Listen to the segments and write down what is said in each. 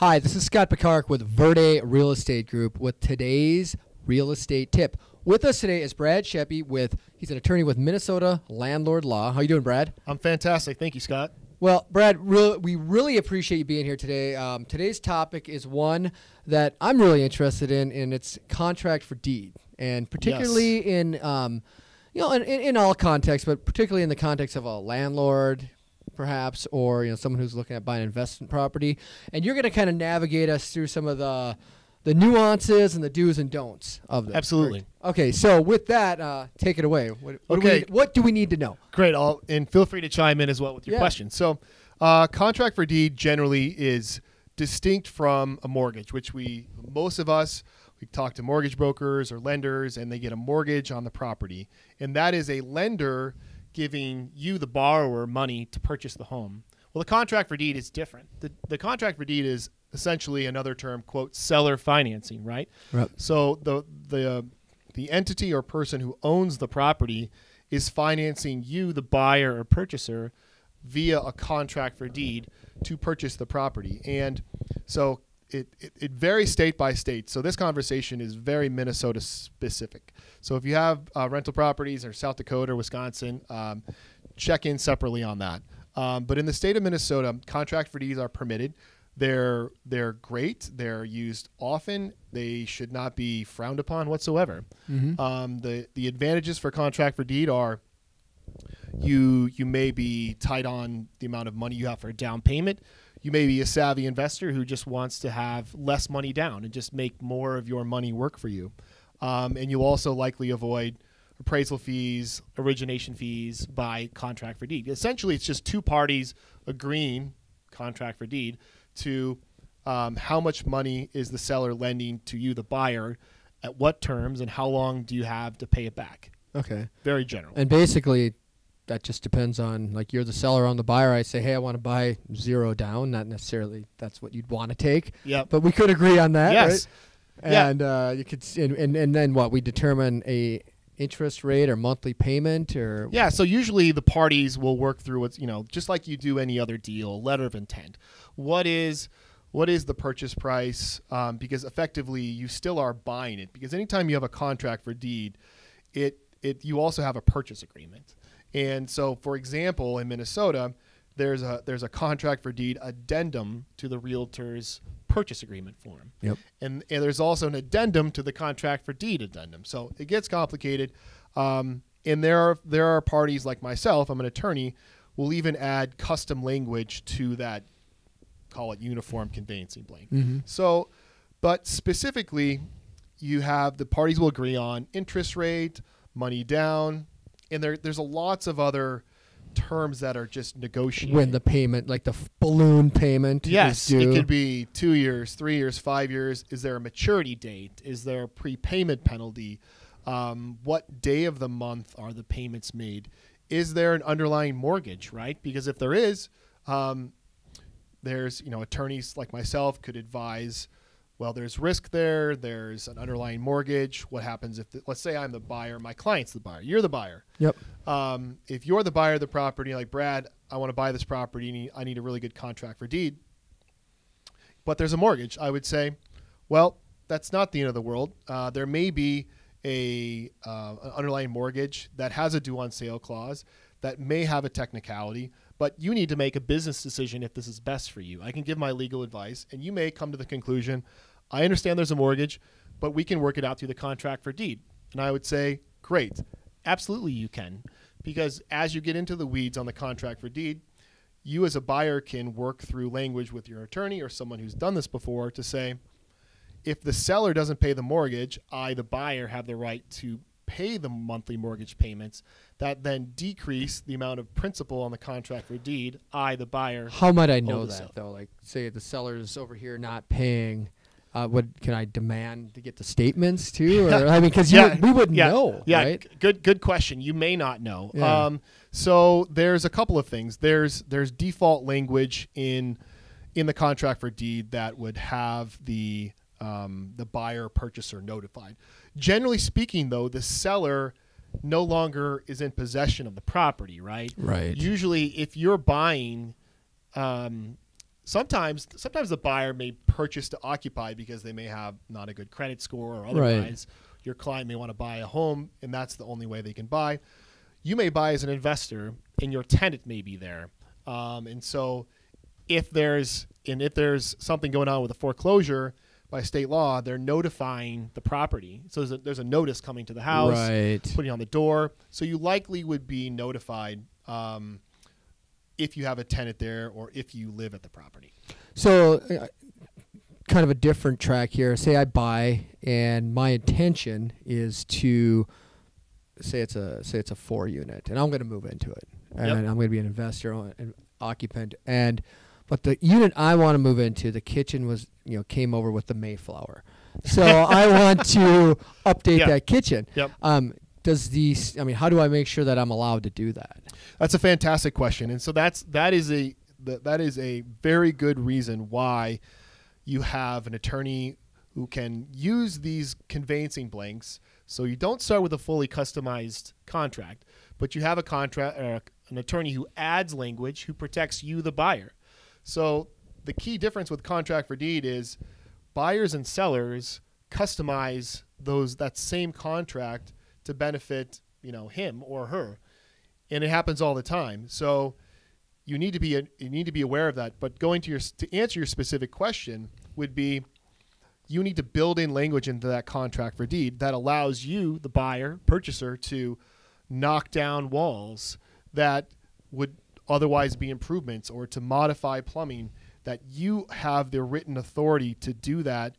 Hi, this is Scot Pekarek with Verde Real Estate Group with today's real estate tip. With us today is Brad Schaeppi with he's an attorney with Minnesota Landlord Law. How are you doing, Brad? I'm fantastic. Thank you, Scot. Well, Brad, real, we really appreciate you being here today. Um, today's topic is one that I'm really interested in, and it's contract for deed, and particularly yes. in, um, you know, in, in all contexts, but particularly in the context of a landlord, perhaps, or you know, someone who's looking at buying investment property, and you're going to kind of navigate us through some of the the nuances and the do's and don'ts of this. Absolutely. Okay, so with that, uh, take it away. What, what okay. Do we, what do we need to know? Great. I'll, and feel free to chime in as well with your yeah. question. So, uh, contract for deed generally is distinct from a mortgage, which we most of us we talk to mortgage brokers or lenders, and they get a mortgage on the property, and that is a lender giving you the borrower money to purchase the home. Well, the contract for deed is different. The, the contract for deed is essentially another term, quote, seller financing, right? right. So the the uh, the entity or person who owns the property is financing you, the buyer or purchaser, via a contract for deed to purchase the property. And so it, it, it, varies state by state. So this conversation is very Minnesota specific. So if you have uh, rental properties in South Dakota or Wisconsin, um, check in separately on that. Um, but in the state of Minnesota, contract for deeds are permitted. They're they're great. They're used often. They should not be frowned upon whatsoever. Mm-hmm. Um, the the advantages for contract for deed are you you may be tight on the amount of money you have for a down payment. You may be a savvy investor who just wants to have less money down and just make more of your money work for you. Um, and you'll also likely avoid appraisal fees, origination fees by contract for deed. Essentially, it's just two parties agreeing contract for deed to um, how much money is the seller lending to you, the buyer, at what terms, and how long do you have to pay it back? Okay. Very general. And basically, that just depends on like you're the seller on the buyer. I say, hey, I want to buy zero down. Not necessarily that's what you'd want to take. Yeah. But we could agree on that. Yes. Right? And yeah. uh, you could, and, and and then what? We determine a interest rate or monthly payment or yeah so usually the parties will work through what's you know just like you do any other deal letter of intent what is what is the purchase price um, because effectively you still are buying it because anytime you have a contract for deed it it you also have a purchase agreement and so for example in minnesota there's a there's a contract for deed addendum to the realtor's purchase agreement form. Yep. And, and there's also an addendum to the contract for deed addendum. So it gets complicated. Um, and there are there are parties like myself, I'm an attorney, will even add custom language to that call it uniform conveyancing blank. Mm-hmm. So but specifically you have the parties will agree on interest rate, money down, and there there's a lots of other terms that are just negotiated. When the payment, like the f- balloon payment, yes, it could be two years, three years, five years. Is there a maturity date? Is there a prepayment penalty? Um, what day of the month are the payments made? Is there an underlying mortgage? Right, because if there is, um, there's you know attorneys like myself could advise well, there's risk there. There's an underlying mortgage. What happens if, the, let's say, I'm the buyer, my client's the buyer, you're the buyer. Yep. Um, if you're the buyer of the property, like Brad, I want to buy this property. I need a really good contract for deed. But there's a mortgage. I would say, well, that's not the end of the world. Uh, there may be a uh, an underlying mortgage that has a due on sale clause that may have a technicality but you need to make a business decision if this is best for you. I can give my legal advice, and you may come to the conclusion I understand there's a mortgage, but we can work it out through the contract for deed. And I would say, great. Absolutely, you can. Because as you get into the weeds on the contract for deed, you as a buyer can work through language with your attorney or someone who's done this before to say, if the seller doesn't pay the mortgage, I, the buyer, have the right to pay the monthly mortgage payments that then decrease the amount of principal on the contract for deed. I, the buyer. How might I know that though? Like, say the seller's over here not paying. Uh, what can I demand to get the statements too? Or, I mean, because yeah, we wouldn't yeah, know. Yeah, right? good, good question. You may not know. Yeah. Um, so there's a couple of things. There's there's default language in in the contract for deed that would have the um, the buyer purchaser notified. Generally speaking, though, the seller no longer is in possession of the property, right? Right. Usually, if you're buying, um, sometimes sometimes the buyer may purchase to occupy because they may have not a good credit score or otherwise your client may want to buy a home and that's the only way they can buy you may buy as an investor and your tenant may be there um, and so if there's and if there's something going on with a foreclosure by state law they're notifying the property so there's a, there's a notice coming to the house Right. putting on the door so you likely would be notified um, if you have a tenant there or if you live at the property So, uh, kind of a different track here. Say I buy, and my intention is to say it's a say it's a four unit, and I'm going to move into it, and Yep. I'm going to be an investor, or an occupant, and but the unit I want to move into, the kitchen was you know came over with the Mayflower, so I want to update Yeah. that kitchen. Yep. Um, does these? I mean, how do I make sure that I'm allowed to do that? That's a fantastic question, and so that's that is a that, that is a very good reason why you have an attorney who can use these conveyancing blanks. So you don't start with a fully customized contract, but you have a contract, uh, an attorney who adds language who protects you, the buyer. So the key difference with contract for deed is buyers and sellers customize those that same contract to benefit you know him or her and it happens all the time. So you need to be you need to be aware of that. But going to your to answer your specific question would be you need to build in language into that contract for deed that allows you, the buyer, purchaser, to knock down walls that would otherwise be improvements or to modify plumbing that you have the written authority to do that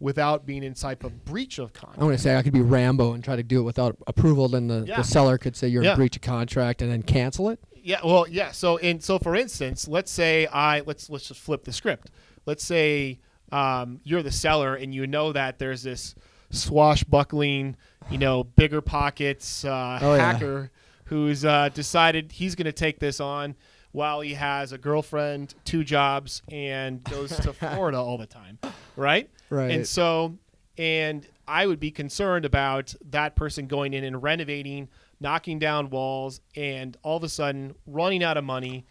without being in type of breach of contract. I want to say I could be Rambo and try to do it without approval. Then the, Yeah. the seller could say you're Yeah. in breach of contract and then cancel it. Yeah, well, yeah. So, and so, for instance, let's say I let's let's just flip the script. Let's say um, you're the seller, and you know that there's this swashbuckling, you know, bigger pockets uh, Oh, yeah. Who's uh, decided he's going to take this on while he has a girlfriend, two jobs, and goes to Florida all the time, right? Right. And so, and I would be concerned about that person going in and renovating, knocking down walls, and all of a sudden running out of money,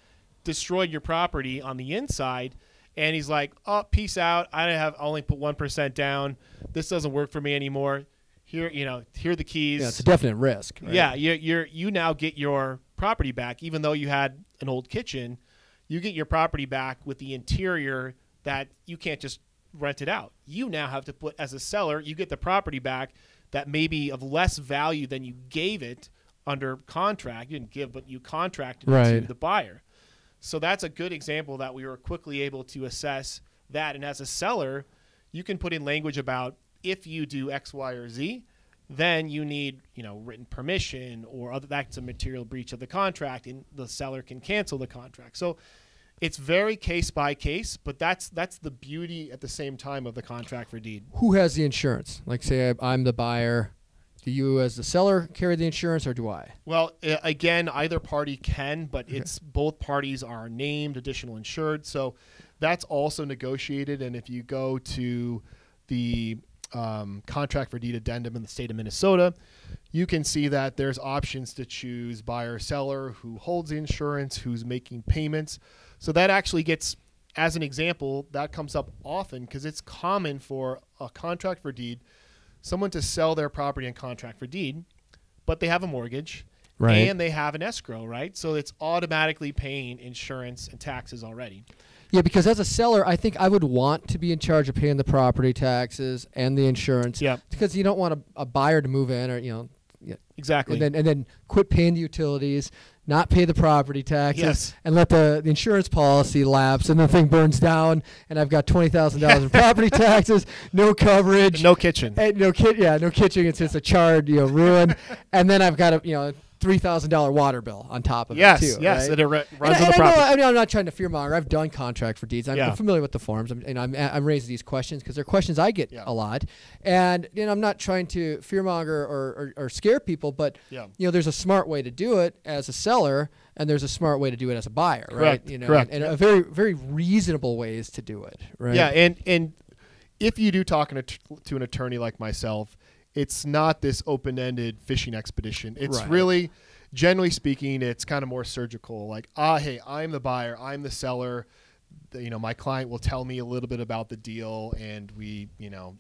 destroyed your property on the inside. And he's like, "Oh, peace out. I have only put one percent down. This doesn't work for me anymore. Here, you know, here are the keys. Yeah, it's a definite risk. right? Yeah, you're, you're you now get your property back, even though you had an old kitchen. You get your property back with the interior that you can't just rent it out. You now have to put as a seller, you get the property back that may be of less value than you gave it under contract. You didn't give, but you contracted it Right. to the buyer. So that's a good example that we were quickly able to assess that. And as a seller, you can put in language about if you do X, Y, or Z, then you need you know written permission or other that's a material breach of the contract, and the seller can cancel the contract. So it's very case by case, but that's that's the beauty at the same time of the contract for deed. Who has the insurance? Like, say I, I'm the buyer. Do you, as the seller, carry the insurance, or do I? Well, again, either party can, but it's both parties are named additional insured, so that's also negotiated. And if you go to the um, contract for deed addendum in the state of Minnesota, you can see that there's options to choose buyer seller who holds the insurance, who's making payments. So that actually gets, as an example, that comes up often because it's common for a contract for deed, someone to sell their property in contract for deed, but they have a mortgage Right. and they have an escrow, right? So it's automatically paying insurance and taxes already. Yeah, because as a seller, I think I would want to be in charge of paying the property taxes and the insurance. Yep. Because you don't want a, a buyer to move in, or you know, yeah, Exactly. and then and then quit paying the utilities, not pay the property taxes, Yes. and let the, the insurance policy lapse, and the thing burns down, and I've got twenty thousand dollars in property taxes, no coverage, no kitchen. and no kit, yeah, no kitchen. It's just a charred, you know, ruin, and then I've got a you know three thousand dollar water bill on top of yes, it too. yes, right? it And runs and the I know, property. I mean, I'm not trying to fearmonger. I've done contract for deeds. I'm Yeah. familiar with the forms, I'm, and I'm, I'm raising these questions because they're questions I get Yeah. a lot. And you know, I'm not trying to fearmonger or, or, or scare people, but Yeah. you know, there's a smart way to do it as a seller, and there's a smart way to do it as a buyer, right? Correct, You know, correct. and, and a very very reasonable ways to do it, right? Yeah, and and if you do talk to an attorney like myself, it's not this open-ended fishing expedition. It's Right. really, generally speaking, it's kind of more surgical. Like, ah, hey, I'm the buyer, I'm the seller. the, you know, my client will tell me a little bit about the deal, and we, you know,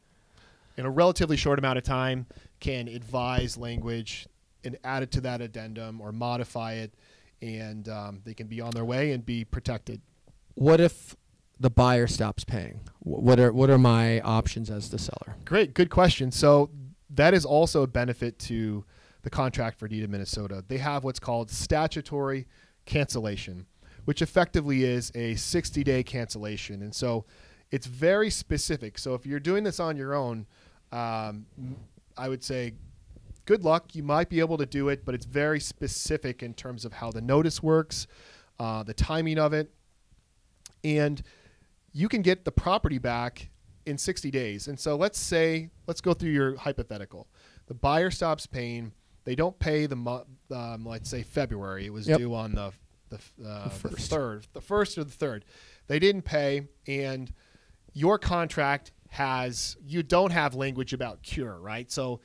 in a relatively short amount of time, can advise language and add it to that addendum or modify it, and um, they can be on their way and be protected. What if the buyer stops paying? What are what are my options as the seller? Great, good question. So that is also a benefit to the contract for of Minnesota. They have what's called statutory cancellation, which effectively is a 60-day cancellation, and so it's very specific. So if you're doing this on your own, um, I would say good luck. You might be able to do it, but it's very specific in terms of how the notice works, uh, the timing of it, and you can get the property back in 60 days. And so let's say, let's go through your hypothetical. The buyer stops paying. They don't pay the month, um, let's say February. It was Yep. due on the the, uh, The the third, the first or the third. They didn't pay, and your contract has you don't have language about cure, right? So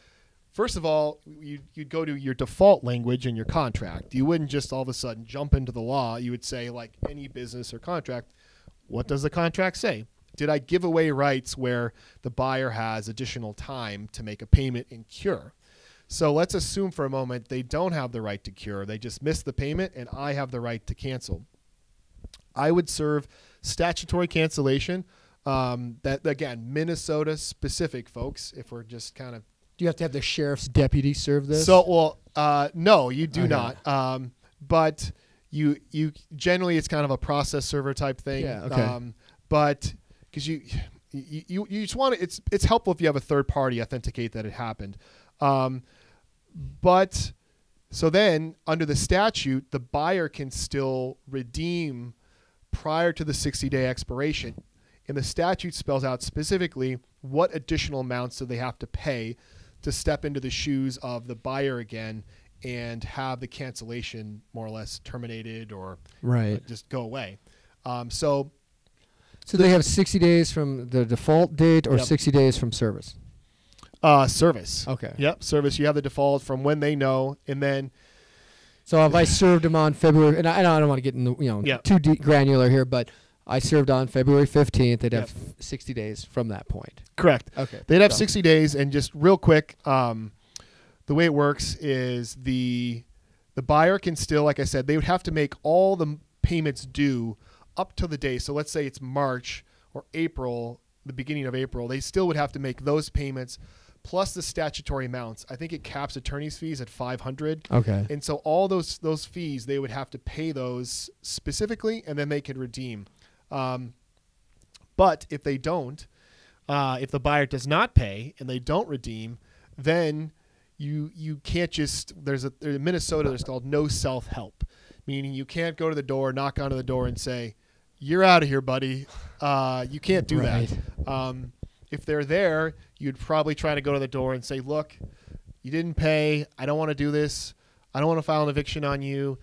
first of all, you, you'd go to your default language in your contract. You wouldn't just all of a sudden jump into the law. You would say, like any business or contract, what does the contract say? Did I give away rights where the buyer has additional time to make a payment and cure? So let's assume for a moment they don't have the right to cure. They just missed the payment and I have the right to cancel. I would serve statutory cancellation. Um, that again, Minnesota specific, folks. If we're just kind of Do you have to have the sheriff's deputy serve this? so well, uh, no, you do Okay. not. Um, but you you generally it's kind of a process server type thing. Yeah, okay. Um, but because you, you you you just want to, it's it's helpful if you have a third party authenticate that it happened. Um, but so then under the statute, the buyer can still redeem prior to the 60 day expiration. And the statute spells out specifically what additional amounts do they have to pay to step into the shoes of the buyer again and have the cancellation more or less terminated or right. just go away. Um, so So they have 60 days from the default date or Yep. 60 days from service. uh, service. Okay. Yep, service. You have the default from when they know, and then So if I served them on February, and I, and I don't want to get in the you know Yeah. too deep granular here, but I served on February 15th. They'd have Yep. 60 days from that point. correct. Okay. They'd have So- 60 days, and just real quick, um, the way it works is the the buyer can still, like I said, they would have to make all the payments due up to the day. So let's say it's March or April, the beginning of April. They still would have to make those payments plus the statutory amounts. I think it caps attorney's fees at 500. Okay. And so all those those fees they would have to pay those specifically, and then they could redeem. Um, but if they don't, uh, if the buyer does not pay and they don't redeem, then you you can't just there's a in Minnesota there's called no self help, meaning you can't go to the door, knock on the door, and say, "You're out of here, buddy." Uh, you can't do Right. that. Um, if they're there, you'd probably try to go to the door and say, "Look, you didn't pay. I don't want to do this. I don't want to file an eviction on you.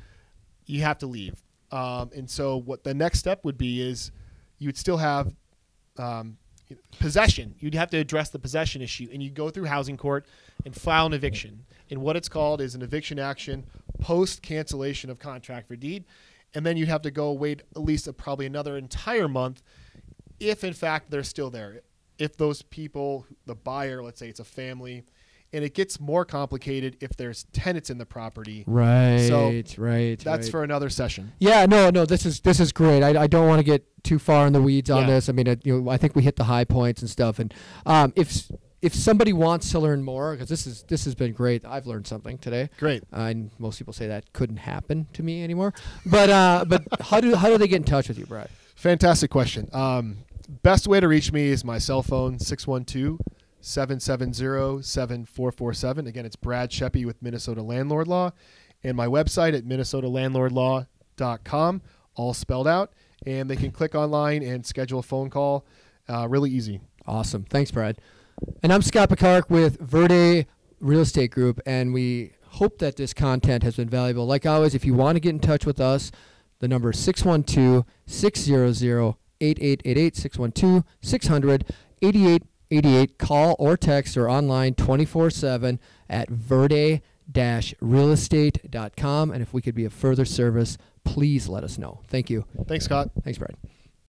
You have to leave." Um, and so, what the next step would be is you'd still have um, possession. You'd have to address the possession issue, and you go through housing court and file an eviction. And what it's called is an eviction action post cancellation of contract for deed. And then you'd have to go wait at least a, probably another entire month, if in fact they're still there. If those people, the buyer, let's say it's a family, and it gets more complicated if there's tenants in the property. Right. So, right. That's right. for another session. Yeah, no, no. This is this is great. I, I don't want to get too far in the weeds on Yeah. this. I mean, it, you know, I think we hit the high points and stuff. And um, if if somebody wants to learn more, because this is this has been great. I've learned something today. Great. Uh, and most people say that couldn't happen to me anymore. But uh, but how do how do they get in touch with you, Brad? Fantastic question. Um, best way to reach me is my cell phone, 612 770 7447. Again, it's Brad Schaeppi with Minnesota Landlord Law. And my website at minnesotalandlordlaw.com, all spelled out. And they can click online and schedule a phone call. Uh, really easy. Awesome. Thanks, Brad. And I'm Scot Pekarek with Verde Real Estate Group, and we hope that this content has been valuable. Like always, if you want to get in touch with us, the number is 612 600 8888 612 600 8888. Call or text or online 24 7 at verde realestate.com. And if we could be of further service, please let us know. Thank you. Thanks, Scot. Thanks, Brad.